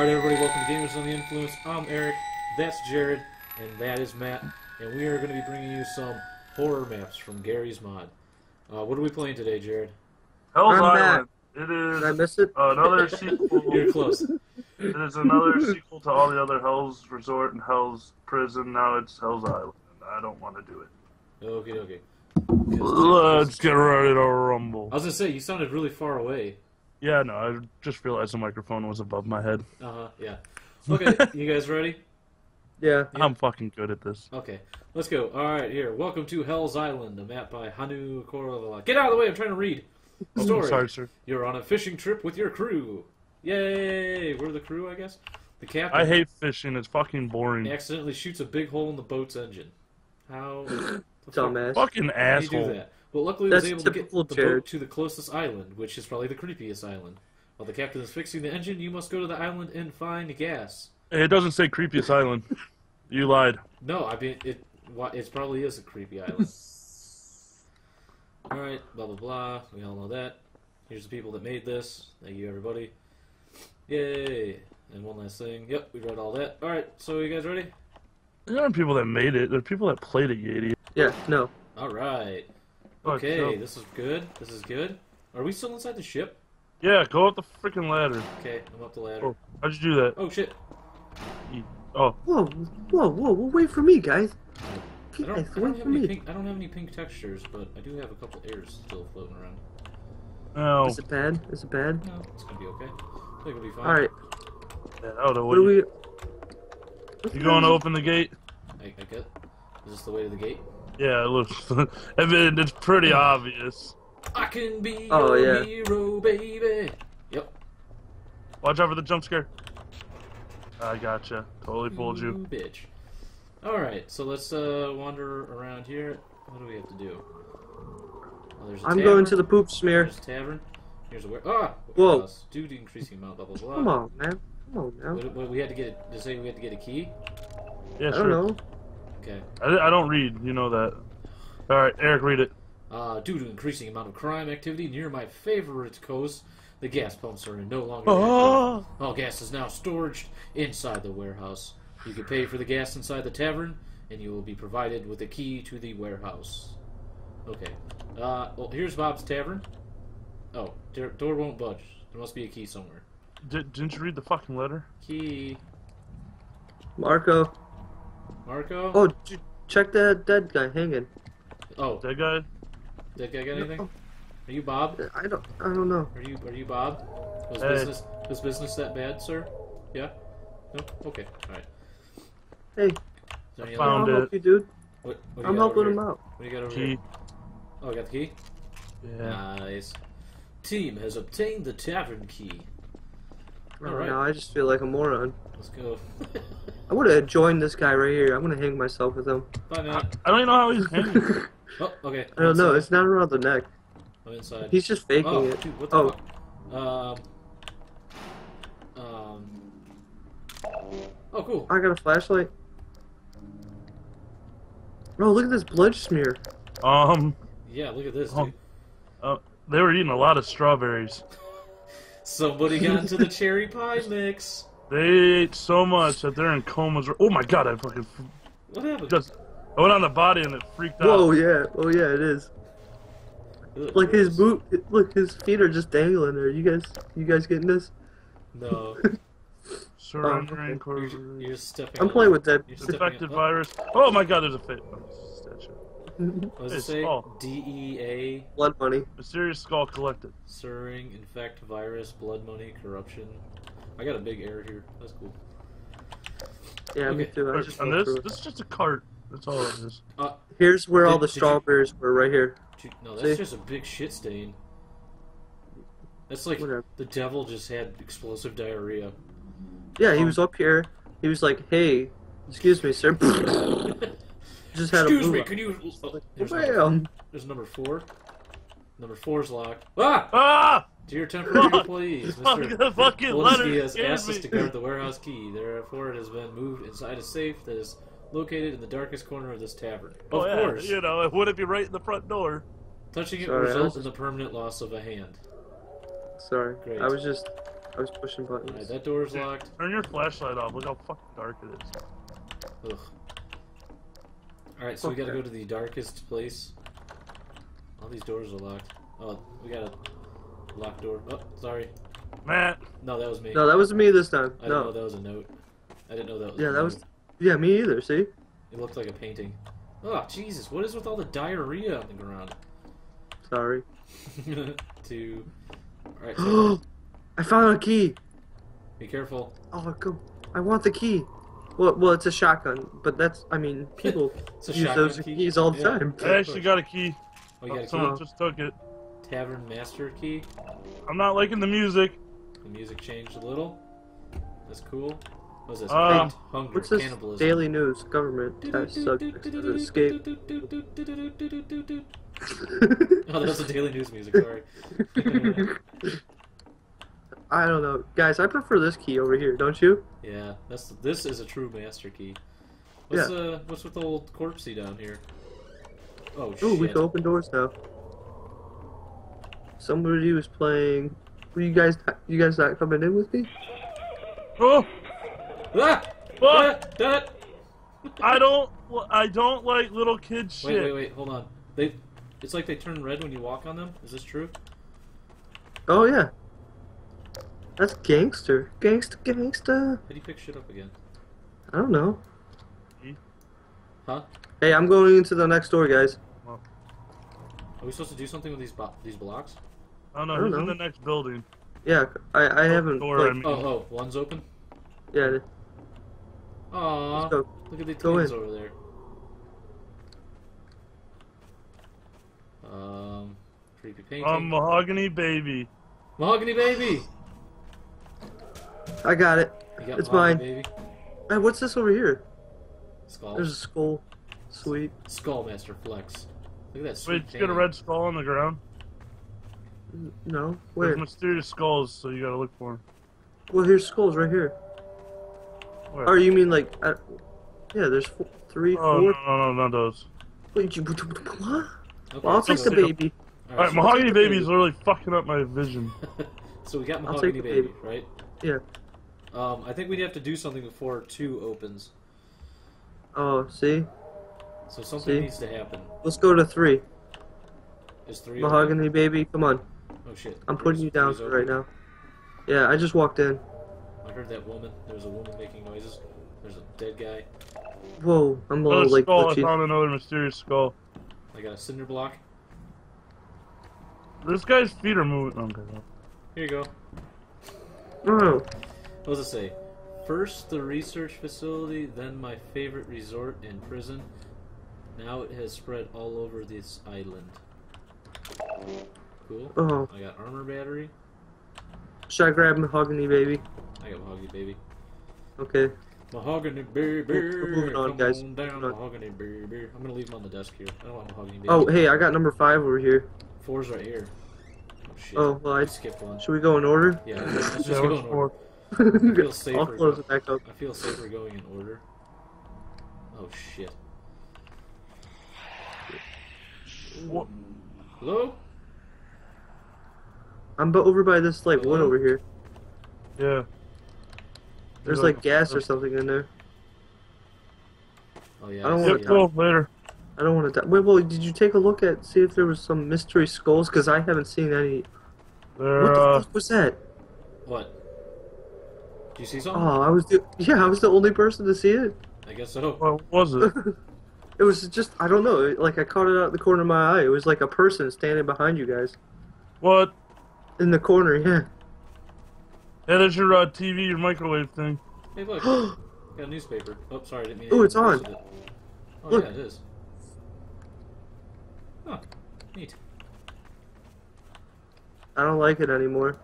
Alright, everybody, welcome to Gamers on the Influence. I'm Eric, that's Jarrod, and that is Matt, and we are going to be bringing you some horror maps from Garry's Mod. Uh, what are we playing today, Jarrod? Hell's I'm Island. It Did I is miss it? another sequel. You're close. It is another sequel to all the other Hell's Resort and Hell's Prison. Now it's Hell's Island. I don't want to do it. Okay, okay. Let's get ready to rumble. I was going to say, you sounded really far away. Yeah, no, I just realized the microphone was above my head. Uh huh, yeah. Okay, you guys ready? Yeah. Yeah. I'm fucking good at this. Okay, let's go. Alright, here. Welcome to Hell's Island, a map by Hanu Korovala. Get out of the way, I'm trying to read. Oh, story. sorry, sir. You're on a fishing trip with your crew. Yay! We're the crew, I guess. The captain I hate fishing. It's fucking boring. He accidentally shoots a big hole in the boat's engine. How? the fuck Dumbass. Fucking How do you do asshole. that? Well, luckily he was able to get the Jarrod. boat to the closest island, which is probably the creepiest island. While the captain is fixing the engine, you must go to the island and find gas. It doesn't say creepiest island. You lied. No, I mean it. It probably is a creepy island. All right, blah blah blah. We all know that. Here's the people that made this. Thank you, everybody. Yay! And one last thing. Yep, we read all that. All right, so you guys ready? There aren't people that made it. There are people that played it, you idiot. Yeah. No. All right. Fuck, Okay, so- this is good. This is good. Are we still inside the ship? Yeah, go up the freaking ladder. Okay, I'm up the ladder. Oh, how'd you do that? Oh shit! Oh, Whoa. Whoa. Whoa. Whoa. Wait for me, guys. I don't, I Guys, don't wait have for any me. pink. I don't have any pink textures, but I do have a couple airs still floating around. no. Is it bad? Is it bad? No, it's gonna be okay. I think it'll be fine. All right. Yeah, I don't know What do we? You going to open the gate? I, I get. Is this the way to the gate? Yeah, it looks. I mean, it's pretty obvious. I can be Oh, your yeah. hero, baby. Yep. Watch out for the jump scare. I gotcha. Totally fooled you. Ooh, bitch. All right, so let's uh, wander around here. What do we have to do? Oh, there's a I'm tavern. going to the poop smear. There's a tavern. Here's a where. Ah. Whoa. warehouse. Due to increasing amount. Blah blah blah. Come on, man. Come on now. What, what, we had to get it. Did it say we had to get a key? Yeah, I sure. don't know. Okay. I, I don't read. You know that. All right, Eric, read it. Uh, due to increasing amount of crime activity near my favorite coast, the gas pumps are no longer. Oh. All gas is now stored inside the warehouse. You can pay for the gas inside the tavern, and you will be provided with a key to the warehouse. Okay. Uh, well, here's Bob's tavern. Oh, door, door won't budge. There must be a key somewhere. Did, didn't you read the fucking letter? Key, Marco. Marco. Oh, j- check that dead guy hanging. oh, Dead guy? that guy got anything? Are you Bob? I don't. I don't know. Are you are you Bob? Was Hey. business was business that bad, sir? Yeah. No. Okay. All right. Hey, Is there any found other, I'll it. Help you, dude. What, what I'm got helping him out. What do you got over Key. here? Oh, I got the key. Yeah. Nice. Team has obtained the tavern key. All right. Now I just feel like a moron. Let's go. I would have joined this guy right here. I'm gonna hang myself with him. Bye, I, I don't even know how he's hanging. Oh, okay. I don't know. It's not around the neck. I'm inside. He's just faking oh, it. dude, what the Oh. fuck? Um. Um. Oh, cool. I got a flashlight. Oh, look at this blood smear. um, Yeah, look at this, Oh. dude. they were eating a lot of strawberries. Somebody got into the cherry pie mix. They ate so much that they're in comas. Oh my god! I fucking What happened? just. I went on the body and it freaked out. Whoa, yeah. Oh, yeah, it is. Ugh, Like his gross. boot. Look, his feet are just dangling there. You guys, you guys getting this? No. Surrendering. Oh, core- You're, you're stepping. I'm on- playing with that You're Infected virus. Oh my god! There's a fit. oh, statue. What does it It's say? all- D E A, blood money. Mysterious skull collected. stirring, infect, virus, blood money, corruption. I got a big error here. That's cool. Yeah, me too. I just and went this, this is just a cart. That's all it is. Uh, Here's where all the did you- strawberries were, right here. Dude, No, that's See? just a big shit stain. That's like Whatever. the devil just had explosive diarrhea. Yeah, he um, was up here. He was like, "Hey, excuse me, sir." just had Excuse a me, blue can you? Oh, eye. there's, number, Bam. there's number four. Number four's locked. Ah! Ah! Dear temporary Fuck! employees, Mr. the fucking letter Walensky has scared asked us to guard the warehouse key. Therefore, it has been moved inside a safe that is located in the darkest corner of this tavern. Oh, of yeah, course, you know, it wouldn't be right in the front door. touching it Sorry, will I result in the permanent loss of a hand. Sorry, Great. I was just I was pushing Alright, buttons. that door's locked. Turn your flashlight off. Look how fucking dark it is. Ugh. Alright, so we gotta go to the darkest place. All these doors are locked. Oh, we got a locked door. Oh, sorry. Matt, No, that was me. No, that was me this time. I didn't know No. that was a note. I didn't know that was Yeah, a that note. was. Yeah, me either. See? It looked like a painting. Oh, Jesus, what is with all the diarrhea on the ground? Sorry. Two. Alright, so I found a key. be careful. Oh, go! I want the key. Well, well, it's a shotgun, but that's. I mean, people use those key. keys all the Yeah. time. I actually got a key. Oh, you got a Someone key? just took it. Tavern master key. I'm not liking the music. The music changed a little. That's cool. What's this? Uh, Hate, hunger, What's this? cannibalism. Daily news. Government test subjects escape. Oh, that was the Daily News music. Sorry. I don't know, guys. I prefer this key over here. Don't you? Yeah, that's this is a true master key. What's uh what's with the old corpsey down here? Oh Ooh, we can open doors now. Somebody was playing. Were you guys? You guys not coming in with me? Oh, Ah! What? Ah! Ah! I don't. I don't like little kid shit. Wait, wait, wait! Hold on. They, it's like they turn red when you walk on them. Is this true? Oh yeah. That's gangster. Gangster, gangster. How do you pick shit up again? I don't know. Huh? Hey, I'm going into the next door, guys. Are we supposed to do something with these these blocks? Oh no, I don't he's in the next building. Yeah, I, I haven't. Door, like- I mean. Oh, oh, one's open. yeah, Aw, look at the Go twins in. over there. Um, creepy painting. Um, mahogany baby. Mahogany baby. I got it. Got It's mine. Baby. Hey, what's this over here? Skull. There's a skull. Sweet. Skull Master Flex. Look at that sweet Wait, you get a red skull on the ground? N- No. There's mysterious skulls, so you gotta look for them. Well, here's skulls right here. Where? Oh, you mean like? Uh, yeah, there's four, three, Oh four. no, no, no, not those. Wait, you, what? Okay, Well, I'll so- take the baby. All Alright, so- mahogany baby is baby. literally fucking up my vision. so we got I'll Mahogany take the baby, baby. right? Yeah. Um, I think we'd have to do something before two opens. Oh, see. So something See? needs to happen. Let's go to three. Is three Mahogany baby, come on. Oh shit! I'm putting you down for right now. Yeah, I just walked in. I heard that woman. There's a woman making noises. There's a dead guy. Whoa, I'm a Another little like skull, I found another mysterious skull. I got a cinder block. This guy's feet are moving. Okay. Here you go. Oh, What does it say? First the research facility, then my favorite resort and prison. Now it has spread all over this island. Cool. oh. I got armor battery. Should I grab mahogany baby? I got mahogany baby. Okay. Mahogany baby. We're moving on, Come guys. on down, Moving on. mahogany baby. I'm gonna leave them on the desk here. I don't want mahogany baby. Oh, hey, I got number five over here. Four's right here. Oh shit. Oh, well, I- I skipped one. Should we go in order? Yeah, let's just go in order. I feel safer. I'll close it back up. I feel safer going in order. Oh shit. What? Hello? I'm bu- over by this like wood over here. Yeah. There's like gas or something in there. Oh yeah. I don't wanna Yep, it. Later. I don't want to die. Wait, well, did you take a look at see if there was some mystery skulls? Because I haven't seen any. There. What the Uh, fuck was that? What? Do you see something? Oh, I was the yeah, I was the only person to see it. I guess so. what was it? it was just I don't know. Like I caught it out of the corner of my eye. It was like a person standing behind you guys What? in the corner. Yeah. Yeah, there's your uh, TV, your microwave thing. Hey, look. got a newspaper. Oh, sorry, I didn't mean. to Ooh, it's on. with it. Oh Look. yeah, it is. Huh. Neat. I don't like it anymore.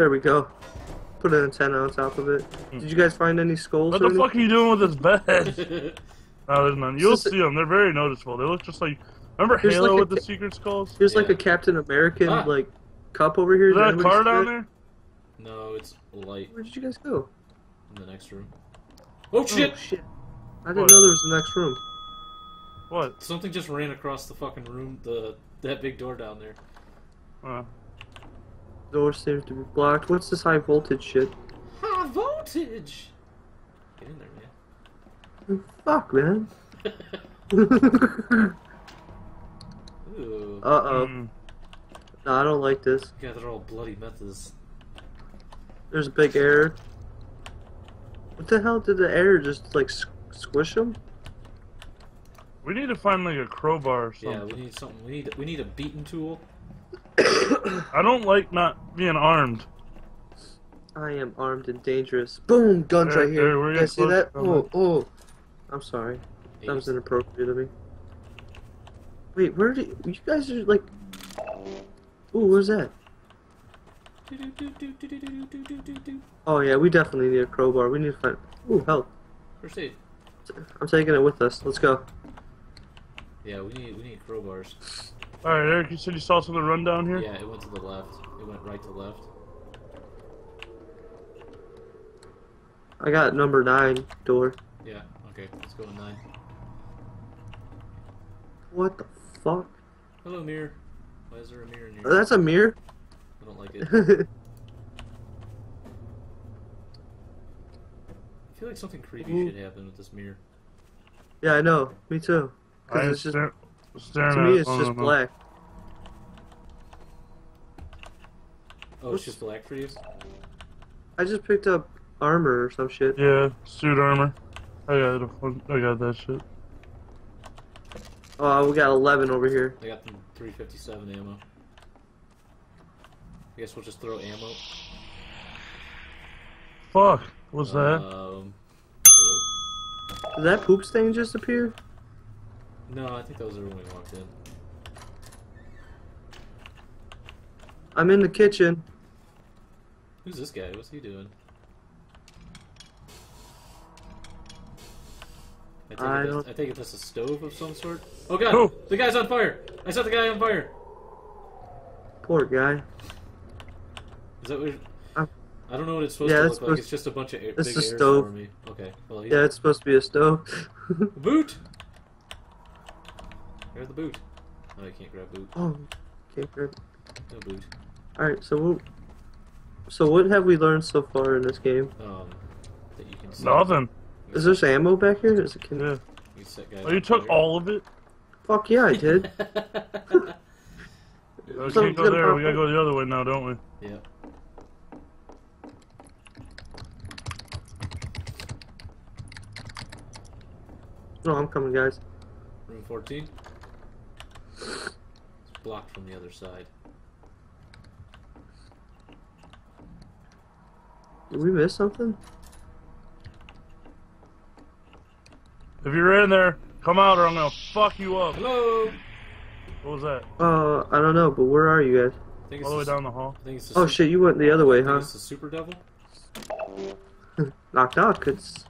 There we go. Put an antenna on top of it. Did you guys find any skulls? What or the fuck are you doing with this bed? no, there's none. You'll This is- see them. They're very noticeable. They look just like. Remember There's Halo like a with the ca- secret skulls? There's like a Captain American Ah. like cup over here. Is that a Anybody car down there? no, it's light Where did you guys go? in the next room. Oh shit! Oh, shit. I didn't What? know there was the next room. What? Something just ran across the fucking room. The that big door down there. Uh, Door seems to be blocked. What's this high voltage shit? High voltage. Get in there, man. Fuck, man. man. Ooh. Uh oh. Mm. No, I don't like this. yeah, they're all bloody methods. There's a big error. What the hell did the error just like squish him? We need to find like a crowbar or Yeah, we need something. We need we need a beating tool. I don't like not being armed. I am armed and dangerous. Boom! Guns There- right there, here. we're You guys see that? close. Oh, oh. I'm sorry. That was inappropriate of me. Wait, where did you guys are like? Ooh, what's that? Oh yeah, we definitely need a crowbar. We need to find. Ooh, help! First aid. I'm taking it with us. Let's go. Yeah, we need we need crowbars. All right, Eric, you said you saw something run down here. Yeah, it went to the left. It went right to left. I got number nine door. Yeah. Okay. Let's go in nine. What the fuck? Hello, mirror. Why is there a mirror in here? Oh, that's a mirror. I don't like it. I feel like something creepy mm-hmm. Ooh. should happen with this mirror. yeah, I know. Me too. I Because it's just stare- staring to me, it. it's Oh, just no, no. black. Oh, it's just black for you? I just picked up armor or some shit. Yeah, suit armor. I got it. I got that shit. Oh, we got 11 over here. I got them 357 ammo. I guess we'll just throw ammo. Fuck. What's that? Um, hello? Did that poop stain just appear? No, I think that was everyone we walked in. I'm in the kitchen. Who's this guy? What's he doing? I take, I it, don't- that's, I take it that's a stove of some sort. Oh god! Who? The guy's on fire! I set the guy on fire! Poor guy. Is that what? Uh, I don't know what it's supposed yeah, to it's look like. supposed- It's just a bunch of air, it's big a stove. Okay. Well, he's Yeah, it's supposed to be a stove. boot. Grab the boot. Oh, I can't grab boot. oh, can't grab. No boot. Alright, so what, so what have we learned so far in this game? Um, that you can. Set, Nothing. Is there ammo back here? Is it can... Yeah. You set guys Oh, you took fire. all of it? Fuck yeah, I did. We So can't go good there. We gotta go the other way now, don't we? yeah. no, I'm coming, guys. Room 14. It's blocked from the other side. Did we miss something? If you're in there, come out or I'm gonna fuck you up. Hello. What was that? Uh, I don't know, but where are you guys? I think All the way down the hall. I think it's the Oh shit, you went the other way, I think huh? it's the super devil. Knock knock, it's...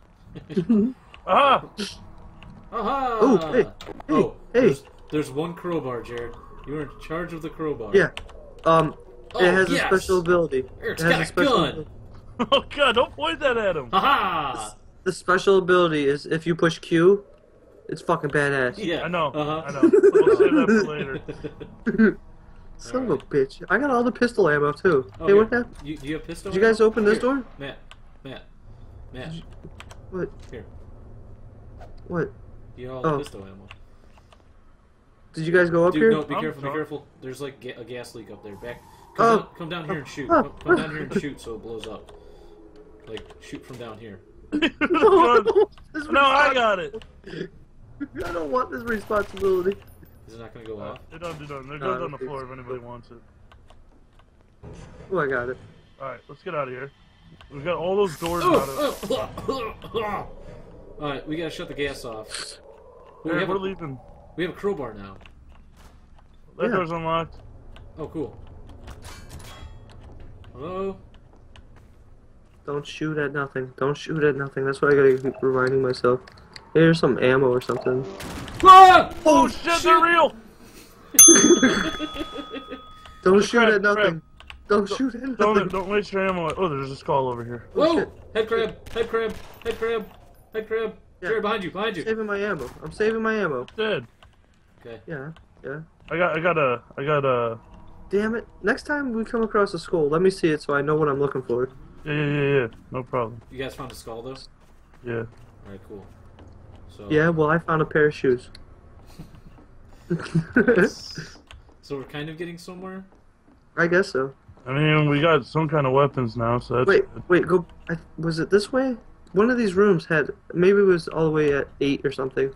Ah! Aha! Oh, hey, oh, hey. There's, there's one crowbar, Jarrod. You're in charge of the crowbar. Yeah. Um, Oh, it has yes. a special ability. Eric's it has got a special gun. ability. Oh god, don't point that at him! Haha! The special ability is if you push Q, it's fucking badass. Yeah. I know, Uh-huh. I know. We'll save that for later. Son of a bitch. I got all the pistol ammo too. Oh, hey, here. what happened? You, do you have pistol? Did you guys ammo? open this Here. door? Matt, Matt, Matt. What? Here. What? You have all Oh. the pistol ammo. Did you guys go up Dude, here? no, be I'm careful, be careful. There's like a gas leak up there. Back. Come, Oh. down, come down here and shoot. Oh. Come, come down here and shoot so it blows up. Like shoot from down here. no, no, I got it. I don't want this responsibility. Is it not gonna go Uh, off? it don't do nothing. It No, I goes on the floor if anybody wants it. Oh, I got it. Alright, let's get out of here. We've got all those doors out of Oh, All right, we gotta shut the gas off. We Eric, have, we're a, leaving. We have a crowbar now. That Yeah. door's unlocked. Oh, cool. Hello. Don't shoot at nothing. Don't shoot at nothing. That's what I gotta keep reminding myself. Here's some ammo or something. Ah! Oh, shit, they're real! Don't shoot crap, at nothing. crap. Don't shoot at nothing. Don't, don't waste your ammo. Oh, there's a skull over here. Whoa! shit. Head crab! Head crab! Head crab! Head crab! Yeah. Jarrod, behind you! Behind I'm you! saving my ammo. I'm saving my ammo. Dead. Okay. Yeah, yeah. I got, I got a, I got a damn it! Next time we come across a skull, let me see it so I know what I'm looking for. Yeah, yeah, yeah, yeah. No problem. You guys found a skull though. Yeah. All right, cool. So Yeah, well, I found a pair of shoes. so we're kind of getting somewhere. I guess so. I mean, we got some kind of weapons now, so that's Wait, good. wait, go. I, was it this way? One of these rooms had maybe it was all the way at eight or something.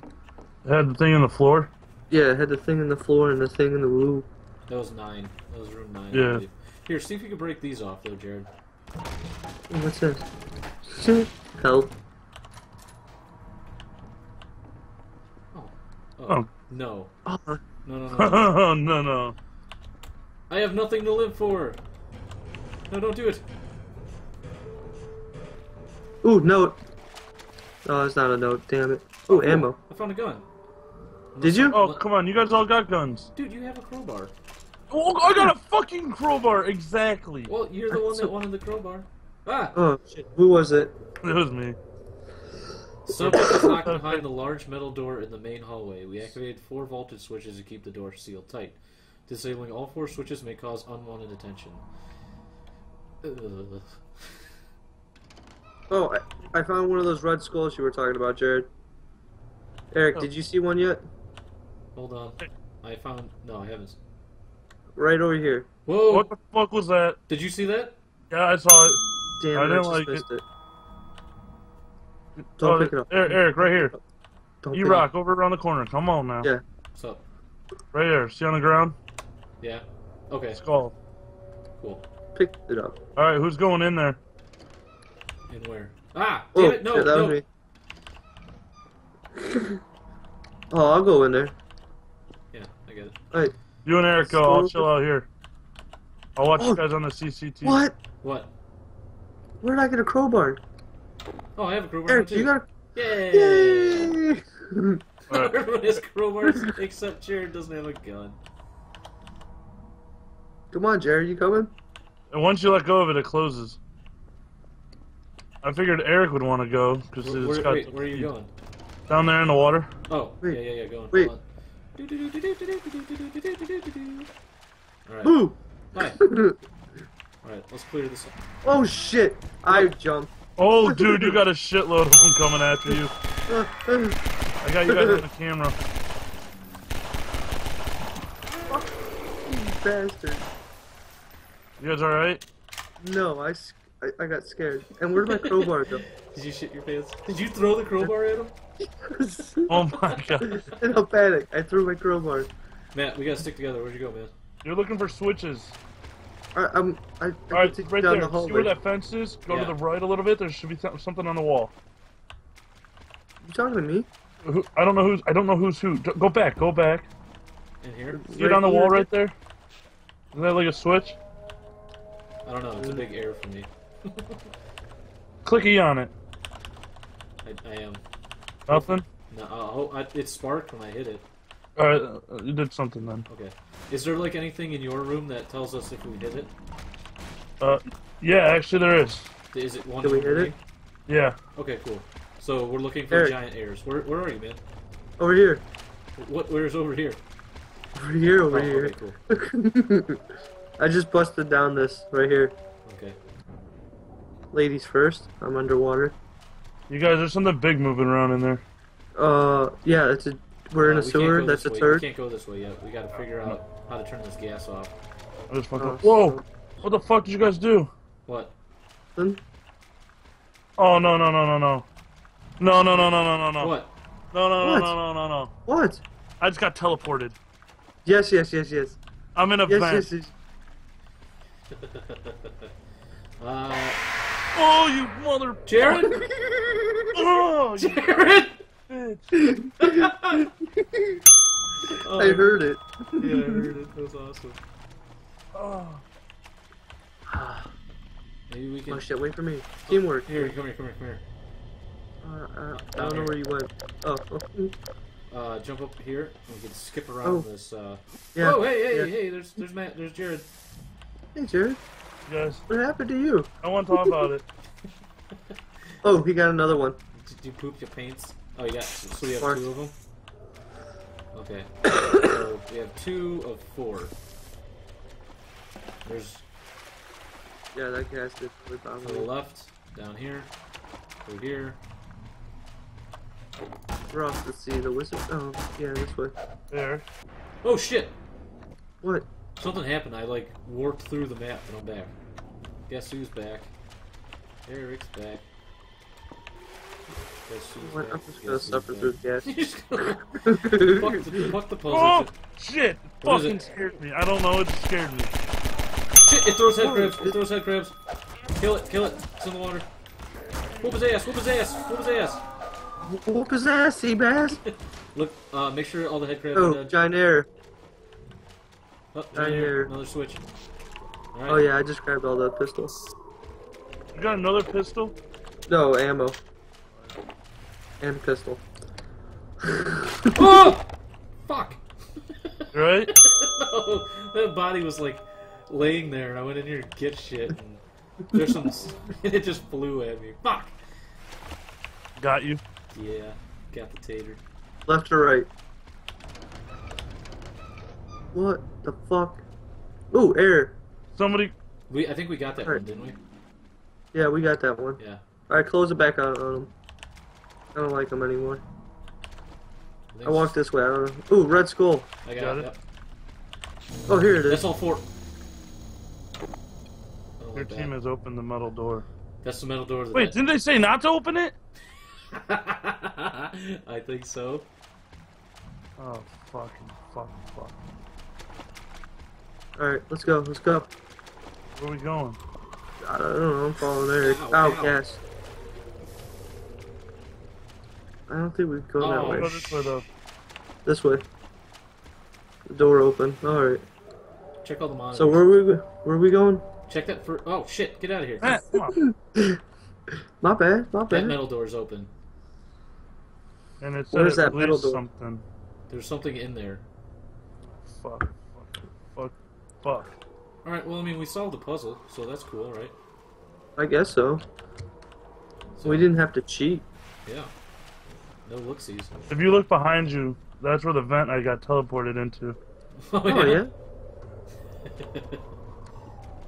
Had the thing on the floor. Yeah, it had the thing in the floor and the thing in the woo. That was nine. That was room nine. Yeah. Here, see if you can break these off though, Jarrod. What's this? Help. Oh. Oh. oh no. Oh, No, no, no. oh no no. I have nothing to live for. No, don't do it. ooh, note. Oh, it's not a note. Damn it. Ooh, oh, cool. ammo. I found a gun. Did you? Oh come on, you guys all got guns. Dude, you have a crowbar. Oh, I got a fucking crowbar. Exactly. Well, you're the one that wanted the crowbar. Ah! Oh shit. Who was it? It was me. Subject is locked behind the large metal door in the main hallway. We activated four voltage switches to keep the door sealed tight. Disabling all four switches may cause unwanted attention. Ugh. Oh, I, I found one of those red skulls you were talking about, Jarrod. Eric, Oh. did you see one yet? Hold on. I found. No, I haven't. Right over here. Whoa! What the fuck was that? Did you see that? Yeah, I saw it. Damn, I I, didn't just like it. missed it. Don't Oh, pick it up. Eric, Eric, right here. Don't You pick it rock over around the corner. Come on now. Yeah. What's up? Right here. See on the ground? Yeah. Okay. Skull. Cool. Pick it up. All right, who's going in there? And where? Ah! Oh, Damn it! No! shit, that no! was me. oh, I'll go in there. Yeah, I get it. Alright. You and Eric go. I'll chill out here. I'll watch Oh. you guys on the CCTV. What? What? Where did I get a crowbar? Oh, I have a crowbar. Eric, too. you got a. Yay! Yay! All right. Everyone has crowbars except Jarrod doesn't have a gun. Come on, Jarrod, you coming? And once you let go of it, it closes. I figured Eric would want to go because Where, it's where, got wait, where are you going? down there in the water. Oh, Wait. yeah, yeah, yeah, going. Wait. Hold. Alright. Boo! Hi. Alright, let's clear this up. oh shit! I jumped. Oh, dude, you got a shitload of them coming after you. I got you guys on the camera. you bastard. You guys all right? No, I I got scared. And where'd my crowbar go? Did you shit your pants? Did you throw the crowbar at him? Oh my god. In a panic, I threw my crowbar. Matt, we gotta stick together. Where'd you go, man? You're looking for switches. I, I'm, I, I All can right, take you right down there. the See where that fence is? Go Yeah. to the right a little bit. There should be th- something on the wall. You talking to me? Who, I don't know who's. I don't know who's who. Go back. Go back. In here? See it on the wall right there. Isn't that like a switch? I don't know. It's a big error for me. Click E on it. I, I am. Nothing. No, oh, I, it sparked when I hit it. All right, uh, you did something then. Okay. Is there like anything in your room that tells us if we hit it? Uh, yeah, actually there is. Is it one? Did we hit it? Yeah. Okay, cool. So we're looking for Eric. giant airs. Where, where are you, man? Over here. What? Where's over here? Over here, over Oh, here. okay, cool. I just busted down this right here. Okay. Ladies first. I'm underwater. You guys, there's something big moving around in there. Uh, yeah, it's a. We're in Uh, a we can't sewer. go That's a this way. third. We can't go this way yet. We gotta figure out how to turn this gas off. I just fucked Oh, up. Whoa! What the fuck did you guys do? What? something. Oh no no no no no. No no no no no no no. What? No no no What? no no no no. What? I just got teleported. Yes, yes, yes, yes. I'm in a Yes, vent. yes, yes. uh, Oh you mother! Jarrod. Oh Jarrod. Oh, I heard it. Yeah, I heard it. That was awesome. Oh. Maybe we can. Oh shit! Wait for me. Teamwork. Here, come here, come here, come here. Uh, uh, I don't know where you went. Oh, oh, Uh, jump up here. and We can skip around Oh. this. Uh... yeah. Oh, hey, hey, yeah. hey! There's, there's Matt. There's Jarrod. Hey, Jarrod. You guys, What happened to you? I want to talk about it. Oh, he got another one. Did you poop your pants? Oh, you got. So we have Mark. two of them. Okay. so we have two of four. There's Yeah, that gas is really to the left, down here, through here. We're off to see the wizard. Oh, yeah, this way. There. Oh shit! What? Something happened. I like warped through the map, and I'm back. Guess who's back? Eric's back. Guess What? I'm just gonna who's suffer back. through the gas. You're just gonna fuck the, fuck the puzzle. Oh Shit. shit! What is Fucking it? scared me. I don't know. It scared me. Shit, it throws head crabs. It it- throws head crabs. Kill it, kill it. It's in the water. Whoop his ass, whoop his ass, whoop his ass. Whoop his ass, Seabass! Look, uh, make sure all the head crabs Oh, are dead. giant air. Oh, right there, here. Another switch. Alright. Oh yeah, I just grabbed all the pistols. You got another pistol? No, ammo. And pistol. Oh! Fuck! Right? no, that body was like laying there, and I went in here to get shit, and there's some. and it just flew at me. Fuck! Got you. Yeah, got the tater. Left or right? What the fuck? Ooh, air. Somebody. We, I think we got that Alright. one, didn't we? Yeah, we got that one. Yeah. Alright, close it back on, on him. I don't like them anymore. think I walked this way, I don't know. Ooh, red skull. I got, Got it. it. yep. Oh, here it is. That's all four. I Your like team that. has opened the metal door. That's the metal door. to the Wait, net. didn't they say not to open it? I think so. Oh, fucking, fucking, fuck. Alright, let's go, let's go. Where are we going? I don't know, I'm following Eric. Ow, Ow, oh, ow. gas. I don't think we can go Oh, that Go way. this way, though. This way. The door open. Alright. Check all the monitors. So where we where we going? Check that for. Oh shit! Get out of here. Matt, come on. My bad, That bad. metal door is open. And it said Where's it that metal door? something. There's something in there. Fuck, fuck, fuck, fuck. All right. Well, I mean, we solved the puzzle, so that's cool, right? I guess so. So, We didn't have to cheat. Yeah. No looksies. If you look behind you, that's where the vent I got teleported into. Oh yeah.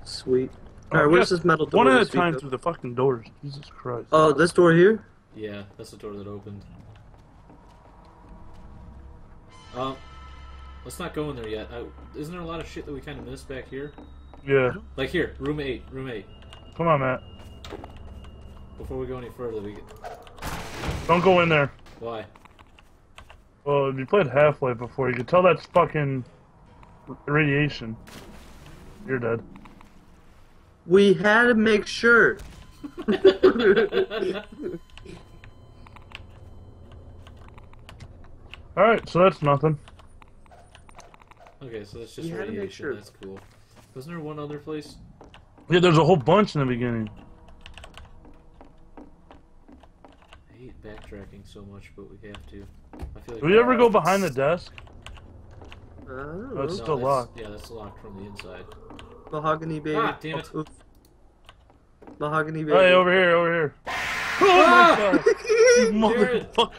Sweet. Oh, Alright, where's yeah. this metal door? One at we a speak time of? through the fucking doors. Jesus Christ. Oh, this door here? yeah, that's the door that opened. Um, let's not go in there yet. I, isn't there a lot of shit that we kind of missed back here? Yeah. Like here, room eight, room eight. Come on, Matt. Before we go any further, we get... Don't go in there. Why? Well, if you played Half Life before, you could tell that's fucking radiation. You're dead. We had to make sure. Alright, so that's nothing. Okay, so that's just We had to make radiation. sure. That's cool. Wasn't there one other place? Yeah, there's a whole bunch in the beginning. I hate backtracking so much, but we have to. I feel like Do we ever go behind the desk? I Oh, it's know. still that's- locked. Yeah, that's locked from the inside. Mahogany baby. Ah, damn it. Oof. Mahogany baby. Hey, over here, over here. Oh Ah! my god! You Jarrod! motherfucker!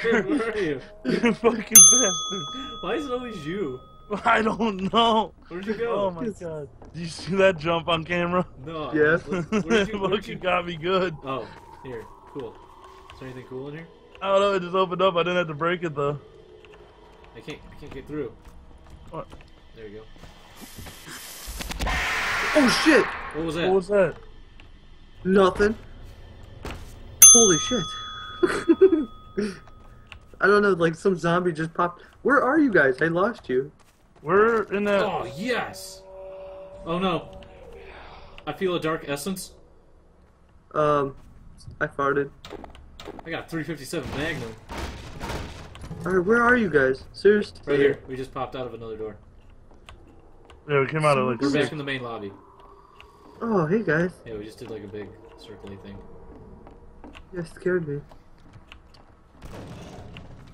Jarrod, where are you? You fucking bastard! Why is it always you? I don't know. Where'd you go? Oh my god! Did you see that jump on camera? No. Yeah. Where, where'd you, where'd you... got me good. Oh, here. Cool. Is there anything cool in here? I don't know. It just opened up. I didn't have to break it though. I can't. I can't get through. What? There you go. Oh shit! What was that? What was that? Nothing. Holy shit. I don't know, like some zombie just popped. Where are you guys? I lost you. We're in that. Oh yes. Oh no. I feel a dark essence. Um, I farted. I got 357 Magnum Alright, where are you guys? Seriously? right here. We just popped out of another door. Yeah, we came out of like. We're back in the main lobby. Oh, hey guys. Yeah, we just did like a big circly thing. You guys scared me.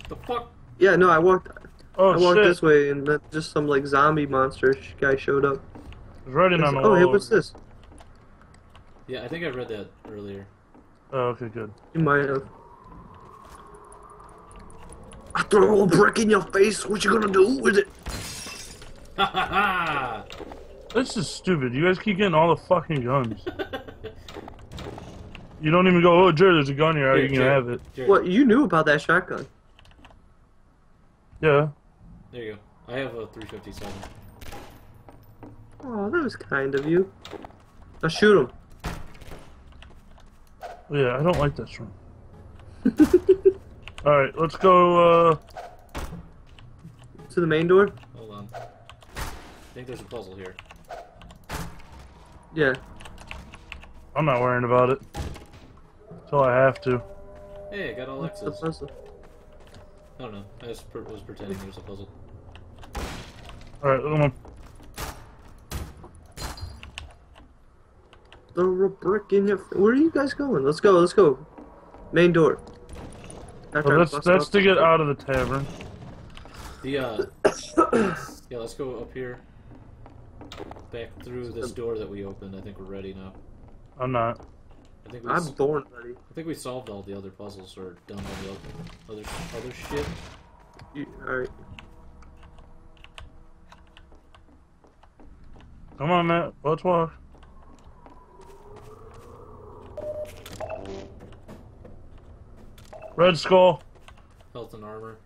The fuck? Yeah, no, I walked. Oh, I walked shit! this way, and then just some like zombie monster guy showed up. There's writing on the oh, hey, what's this? Yeah, I think I read that earlier. Oh, okay, good. You might have. I throw a brick in your face. What you gonna do with it? Ha ha ha! This is stupid. You guys keep getting all the fucking guns. You don't even go, oh, Jarrod, there's a gun here. How Here, you can Jarrod. have it? Jarrod, What you knew about that shotgun? Yeah. There you go. I have a 357. Oh, that was kind of you. Now shoot him. Yeah, I don't like this one. Alright, let's go, uh... to the main door. Hold on. I think there's a puzzle here. Yeah. I'm not worrying about it. Until I have to. Hey, I got all What's the X's. puzzle? I don't know. I just per- was pretending there was a puzzle. Alright, come on. Throw a brick in your. Where are you guys going? Let's go. Let's go. Main door. After Well, that's, bust that's to get out of the tavern. The uh, yeah, let's go up here. Back through this door that we opened. I think we're ready now. I'm not. I think we. I'm s- born ready. I think we solved all the other puzzles or done all the other other shit. You, all right. Come on, Matt. Let's walk. Red Skull. Health and armor.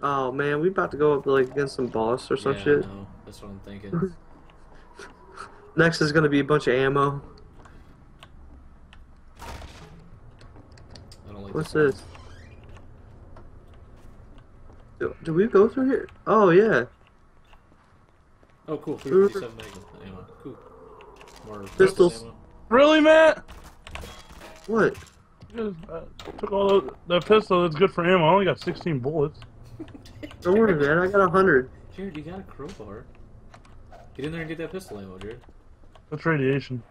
Oh man, we about to go up like against some boss or some yeah, shit. No, that's what I'm thinking. Next is gonna be a bunch of ammo. I don't like What's one. this? Do, do we go through here? Oh yeah. Oh, cool. 357 ammo. Cool. More Pistols. ammo. Really, Matt? What? You uh, took all the, that pistol. That's good for ammo. I only got 16 bullets. Don't worry, man. I got a hundred. Jarrod, you got a crowbar. Get in there and get that pistol ammo, Jarrod. That's radiation.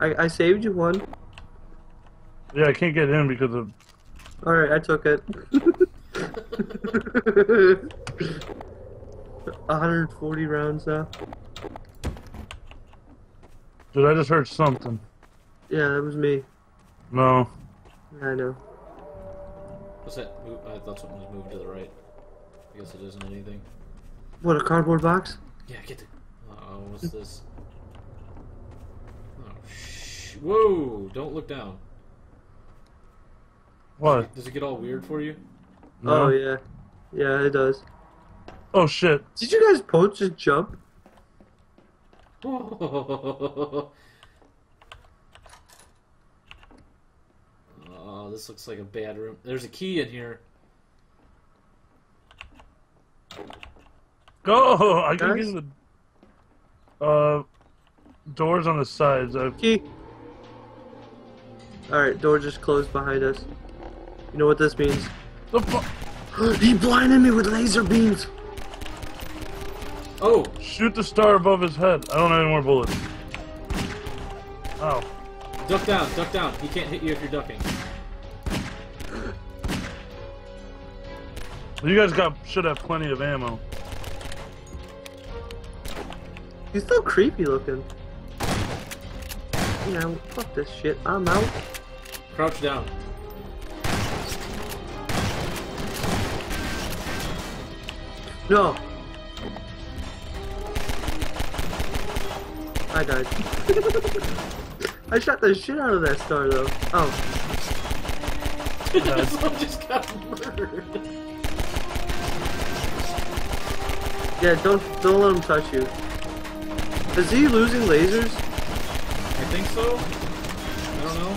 I, I saved you one. Yeah, I can't get in because of. All right, I took it. 140 rounds now. Dude, I just heard something. Yeah, that was me. No. Yeah, I know. What's that? I thought something was moving to the right. I guess it isn't anything. What a cardboard box? Yeah, get the. Uh-oh, what's this? Oh, sh- Whoa! Don't look down. What? Does it get all weird for you? No? Oh yeah, yeah, it does. Oh, shit. Did you guys both just jump? oh, this looks like a bad room. There's a key in here. Go! I can Guys? get the. Uh. Doors on the sides. I, Key. All right, door just closed behind us. You know what this means? the he blinded me with laser beams. Oh! Shoot the star above his head. I don't have any more bullets. Ow. Duck down, duck down. He can't hit you if you're ducking. You guys got should have plenty of ammo. He's so creepy looking. Yeah, fuck this shit. I'm out. Crouch down. No. I died. I shot the shit out of that star though. Oh, Someone just got murdered. yeah. Don't don't let him touch you. Is he losing lasers? I think so. I don't know.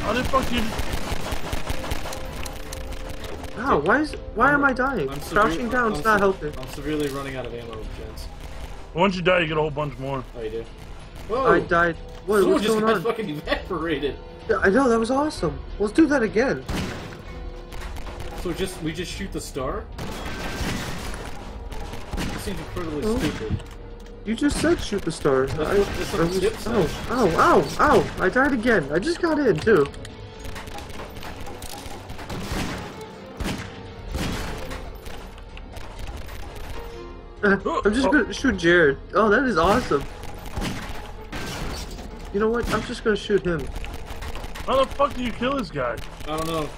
How the fuck you? Ow, why is why am I dying? I'm Crouching severe- down's I'm not helping. I'm severely running out of ammo, gents. Once you die, you get a whole bunch more. Oh, you do? Whoa! I died. What, Someone what's just going got on? fucking evaporated. I know that was awesome. Let's do that again. So just we just shoot the star? This seems incredibly Oh. stupid. You just said shoot the star. That's I, what- that's what I was- tip ow, said. ow, ow, ow! I died again. I just got in too. Uh, I'm just gonna shoot Jarrod. Oh, that is awesome. You know what? I'm just gonna shoot him. How the fuck do you kill this guy? I don't know.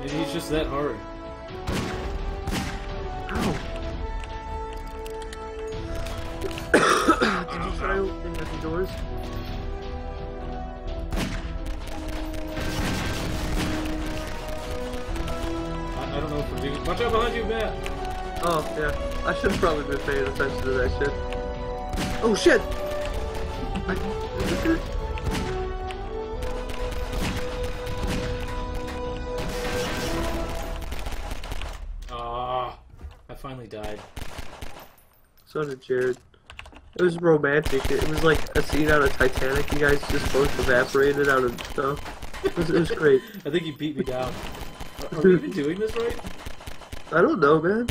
Maybe he's just that hard. Watch out behind you, Matt. Oh, yeah. I should have probably been paying attention to that shit. Oh, shit! I- Ah, I finally died. So did Jarrod. It was romantic. It was like a scene out of Titanic. You guys just both evaporated out of stuff. It was, it was great. I think you beat me down. Are, are we even doing this right? I don't know, man.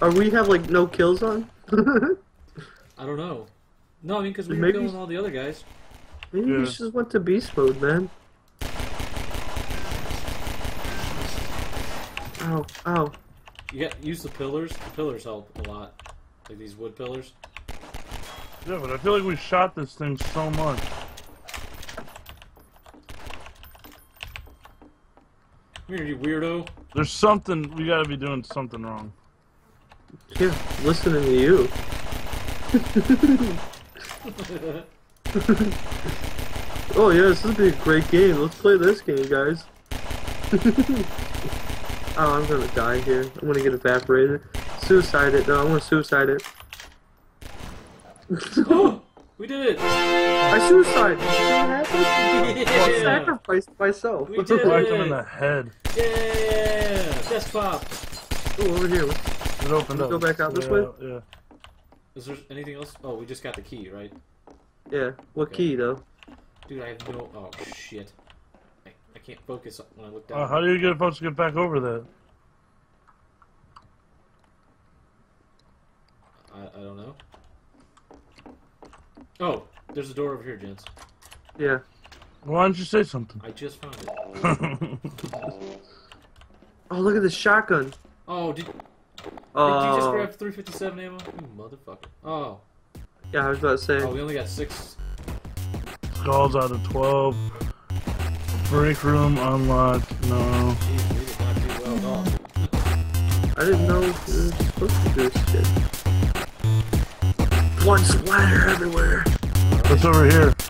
Are we have like no kills on? I don't know. No, I mean because we were Maybe- killing all the other guys. Maybe we just went to beast mode, man. Ow, ow. You got use the pillars. The pillars help a lot, like these wood pillars. Yeah, but I feel like we shot this thing so much. Here, you weirdo. There's something we gotta be doing something wrong. Yeah, listening to you. Oh yeah, this would be a great game. Let's play this game, guys. oh, I'm gonna die here. I'm gonna get evaporated. Suicide it. No, I'm gonna suicide it. we did it! I suicide. See what happened? I sacrificed myself. We did Whack it. him in the head. yeah, desk pop. Oh, over here. It opened Let's up. go back out this yeah, way? Yeah. Is there anything else? Oh, we just got the key, right? Yeah. What Okay. key though? Dude, I have no. Oh shit! I, I can't focus when I look down. Uh, how do you get supposed to get back over that? I, I don't know. Oh, there's a door over here, gents. Yeah. Why didn't you say something? I just found it. Oh, look at this shotgun. Oh, did, did you just Oh, grab 357 ammo? You motherfucker. Oh, yeah. I was about to say. oh, we only got six. Skulls out of 12. Break room unlocked. No. Jeez, we did not do well at all. I didn't know we were supposed to do this shit. Blood splatter everywhere. What's over here?